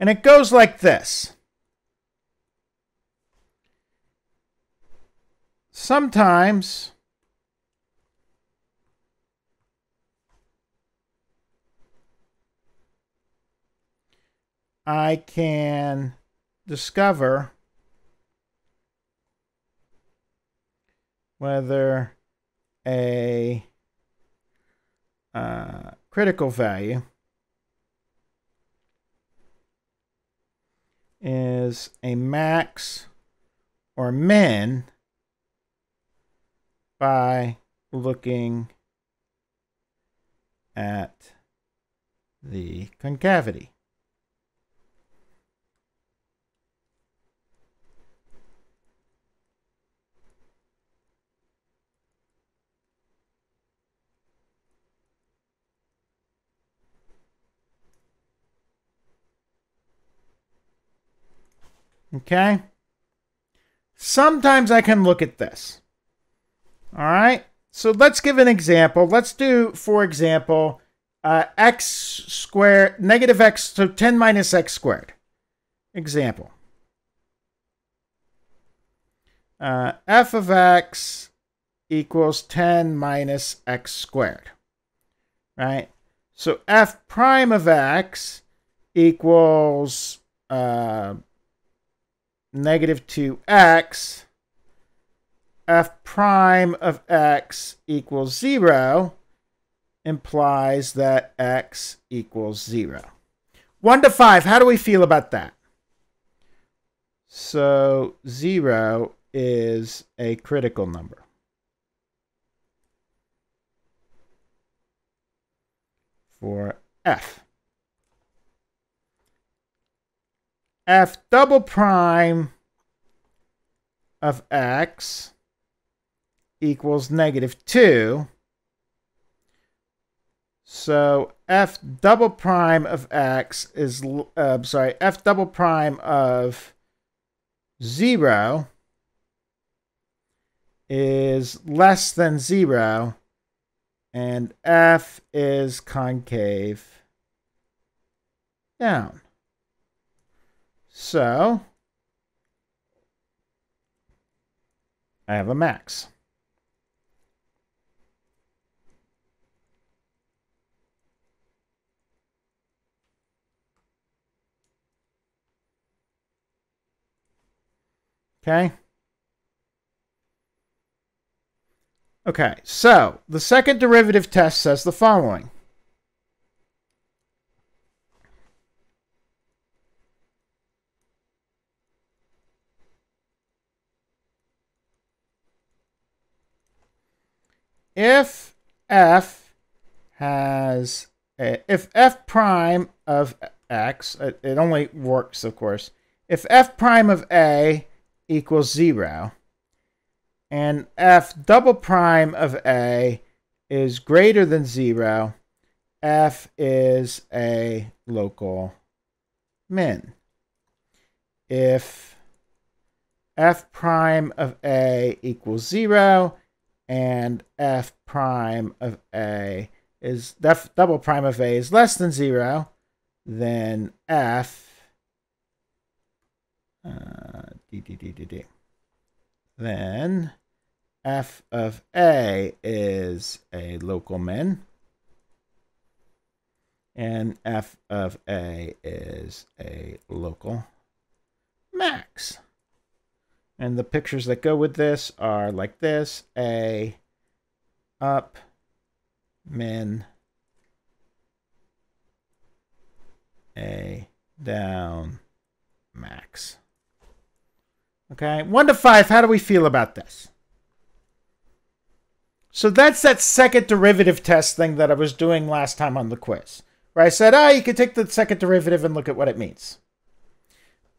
And it goes like this. Sometimes I can discover whether a uh, critical value is a max or min by looking at the concavity. Okay? Sometimes I can look at this. All right? So let's give an example. Let's do, for example, uh, x squared, negative x, so 10 minus x squared. Example. Uh, f of x equals 10 minus x squared. Right? So f prime of x equals uh, negative 2x, f prime of x equals 0 implies that x equals 0. 1 to 5, how do we feel about that? So 0 is a critical number. For f. f double prime of x equals negative 2. So f double prime of x is, uh, sorry, f double prime of 0 is less than 0 and f is concave down. So I have a max. Okay. Okay, so the second derivative test says the following. If f has a, if f prime of x, it only works, of course, if f prime of a equals 0, and f double prime of a is greater than 0, f is a local min. If f prime of a equals 0, and f prime of a is f double prime of a is less than zero, then f uh, d, d, d, d, d. then f of a is a local min and f of a is a local max. And the pictures that go with this are like this, A, up, min, A, down, max. Okay, one to five, how do we feel about this? So that's that second derivative test thing that I was doing last time on the quiz, where I said, oh, you can take the second derivative and look at what it means.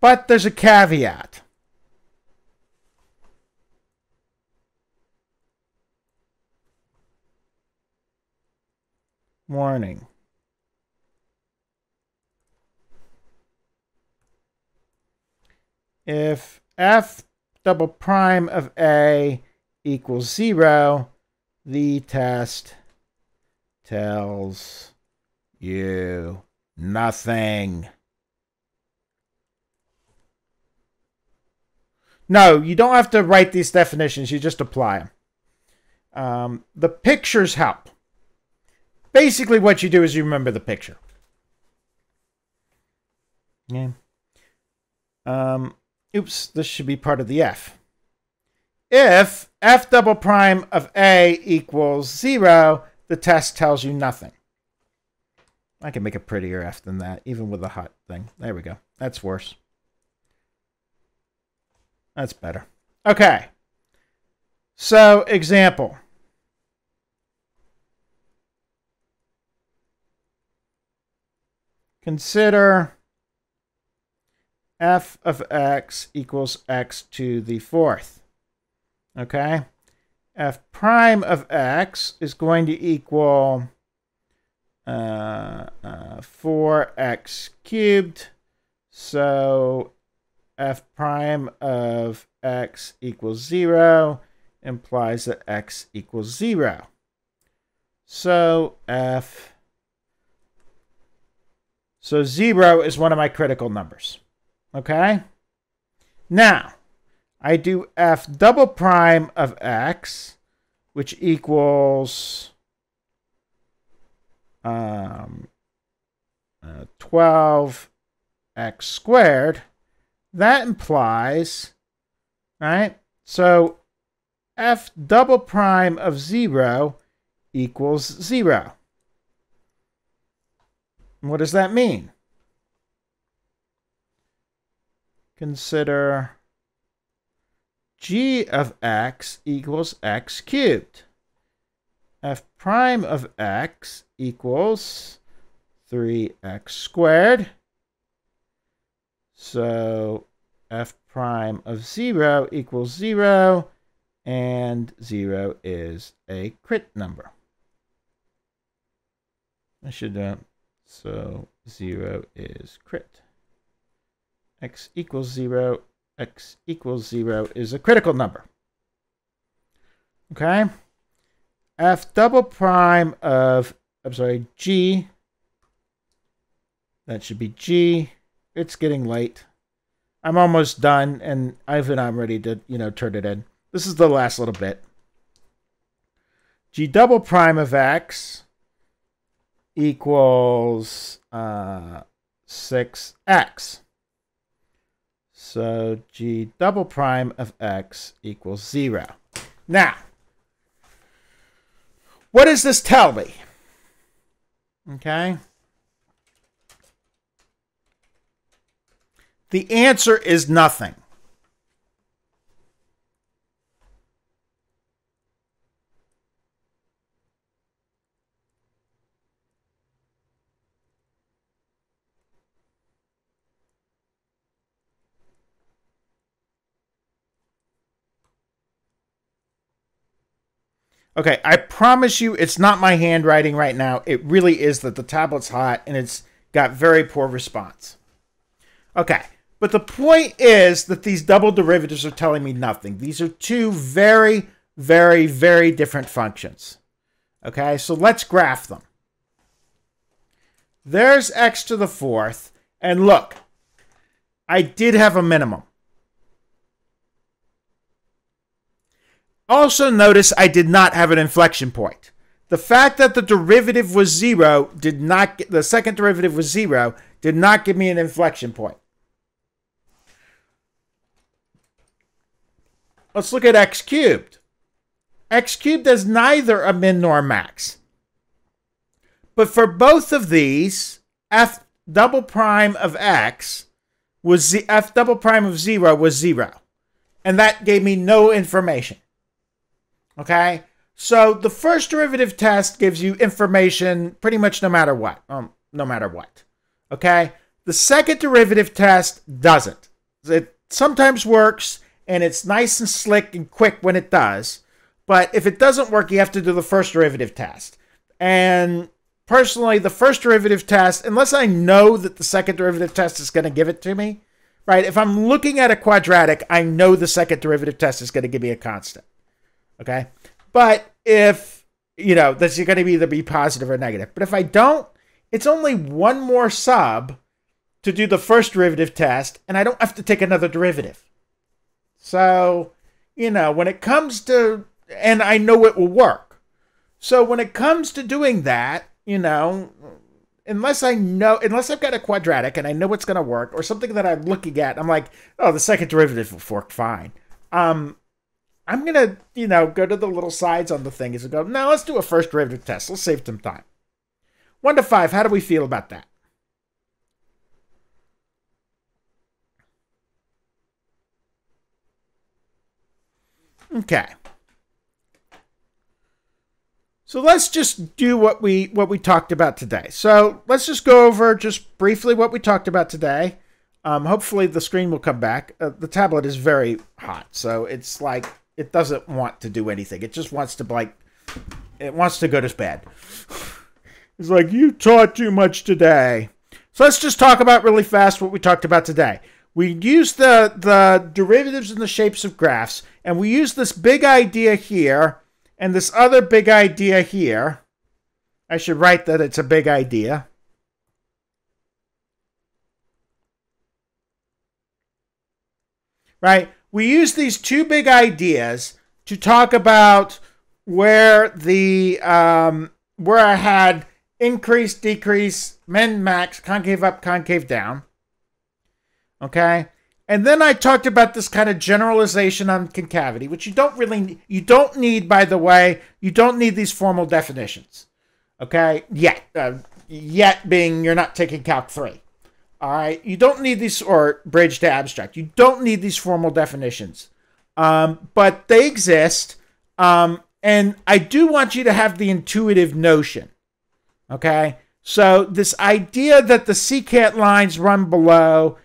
But there's a caveat. Warning. If f double prime of a equals zero, the test tells you nothing. No, you don't have to write these definitions. You just apply them. Um, the pictures help. Basically, what you do is you remember the picture. Yeah. Um, oops, this should be part of the F. If f double prime of a equals 0, the test tells you nothing. I can make a prettier f than that, even with the hot thing. There we go. That's worse. That's better. Okay. So, example. Consider f of x equals x to the fourth. Okay? f prime of x is going to equal uh, uh, 4x cubed. So f prime of x equals 0 implies that x equals 0. So f... So 0 is one of my critical numbers. Okay? Now, I do f double prime of x, which equals um, uh, 12x squared that implies, right? So f double prime of 0 equals 0. What does that mean? Consider g of x equals x cubed. f prime of x equals 3x squared so f prime of 0 equals 0, and 0 is a crit number. I should, uh, so 0 is crit. x equals 0, x equals 0 is a critical number. Okay? f double prime of, I'm sorry, g, that should be g it's getting late. I'm almost done, and Ivan, I'm ready to, you know, turn it in. This is the last little bit. G double prime of x equals uh, 6x. So g double prime of x equals 0. Now, what does this tell me? Okay. The answer is nothing. Okay, I promise you it's not my handwriting right now. It really is that the tablet's hot and it's got very poor response. Okay, but the point is that these double derivatives are telling me nothing. These are two very, very, very different functions. Okay, so let's graph them. There's x to the fourth. And look, I did have a minimum. Also notice I did not have an inflection point. The fact that the derivative was zero did not, the second derivative was zero, did not give me an inflection point. Let's look at x cubed. x cubed has neither a min nor a max. But for both of these, f double prime of x was z, f double prime of 0 was 0. And that gave me no information. Okay? So the first derivative test gives you information pretty much no matter what. Um, no matter what. Okay? The second derivative test doesn't. It sometimes works and it's nice and slick and quick when it does. But if it doesn't work, you have to do the first derivative test. And personally, the first derivative test, unless I know that the second derivative test is going to give it to me, right? If I'm looking at a quadratic, I know the second derivative test is going to give me a constant. Okay? But if, you know, that's going to be either be positive or negative. But if I don't, it's only one more sub to do the first derivative test, and I don't have to take another derivative. So, you know, when it comes to, and I know it will work. So when it comes to doing that, you know, unless I know, unless I've got a quadratic and I know it's going to work, or something that I'm looking at, I'm like, oh, the second derivative will work fine. Um, I'm gonna, you know, go to the little sides on the thing and go, now let's do a first derivative test. Let's save some time. One to five, how do we feel about that? Okay. So let's just do what we what we talked about today. So let's just go over just briefly what we talked about today. Um, hopefully the screen will come back. Uh, the tablet is very hot, so it's like it doesn't want to do anything. It just wants to like it wants to go to bed. It's like you taught too much today. So let's just talk about really fast what we talked about today. We used the the derivatives and the shapes of graphs, and we used this big idea here and this other big idea here. I should write that it's a big idea. Right? We use these two big ideas to talk about where the um, where I had increase, decrease, min, max, concave up, concave down. Okay, and then I talked about this kind of generalization on concavity, which you don't really you don't need, by the way, you don't need these formal definitions. Okay, yet uh, yet being you're not taking Calc three. All right, you don't need these or bridge to abstract. You don't need these formal definitions, um, but they exist. Um, and I do want you to have the intuitive notion. Okay, so this idea that the secant lines run below,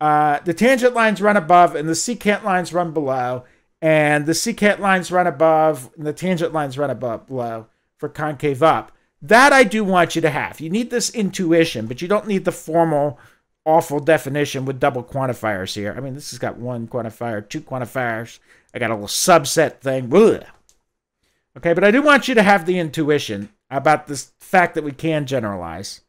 uh, the tangent lines run above, and the secant lines run below, and the secant lines run above, and the tangent lines run above below for concave up. That I do want you to have. You need this intuition, but you don't need the formal awful definition with double quantifiers here. I mean, this has got one quantifier, two quantifiers. I got a little subset thing. Okay, but I do want you to have the intuition about this fact that we can generalize.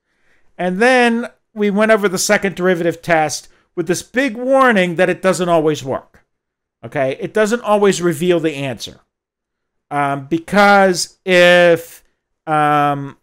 And then we went over the second derivative test with this big warning that it doesn't always work. Okay, it doesn't always reveal the answer. Um, because if um,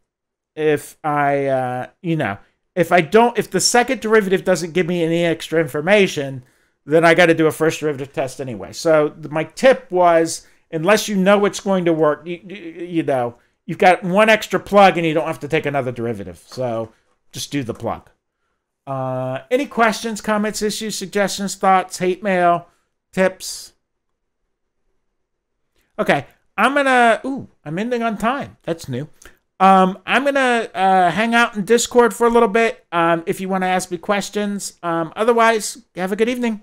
if I uh, you know if I don't, if the second derivative doesn't give me any extra information, then I got to do a first derivative test anyway. So my tip was, unless you know it's going to work, you, you know, you've got one extra plug and you don't have to take another derivative. So just do the plug. Uh, any questions, comments, issues, suggestions, thoughts, hate mail, tips? Okay, I'm gonna. Ooh, I'm ending on time. That's new. Um, I'm gonna uh, hang out in Discord for a little bit. Um, if you want to ask me questions. Um, otherwise, have a good evening.